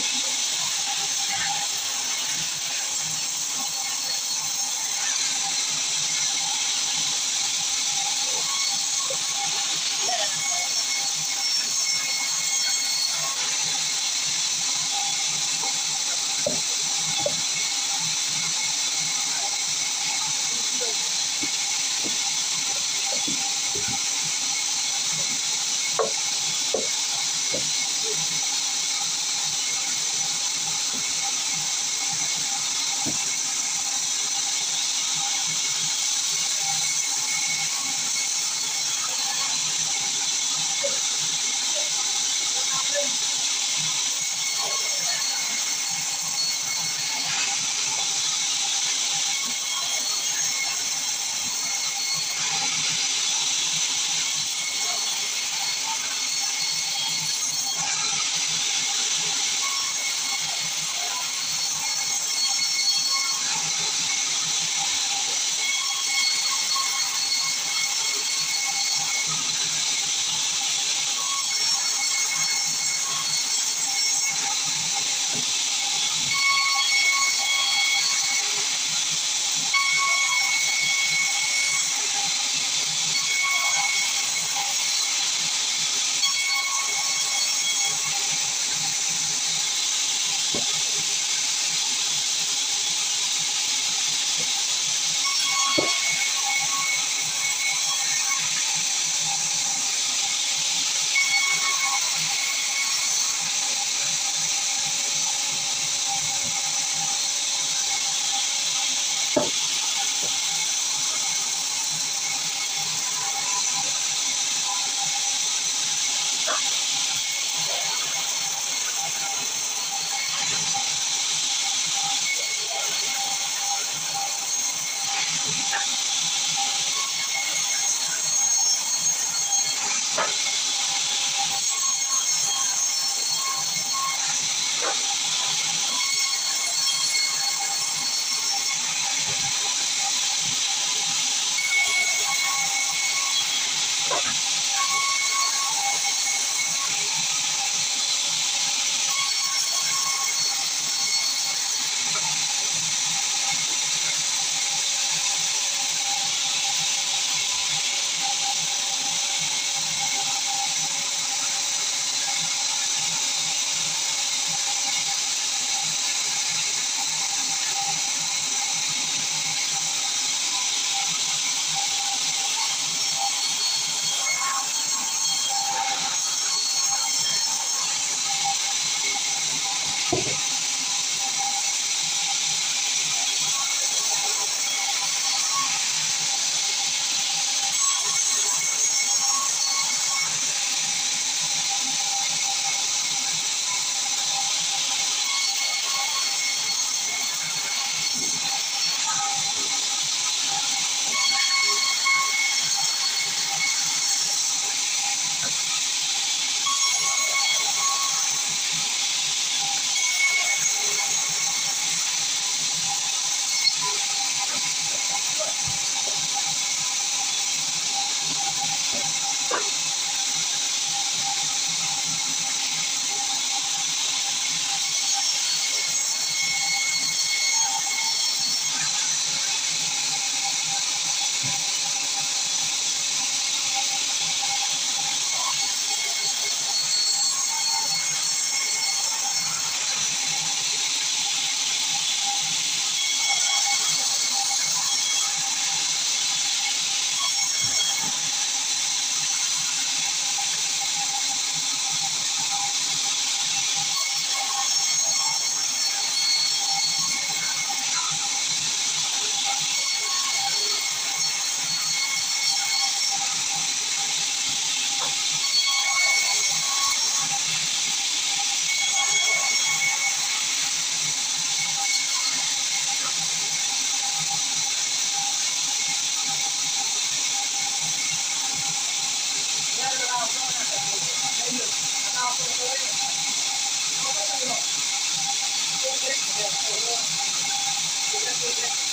Thank you. Thank a s u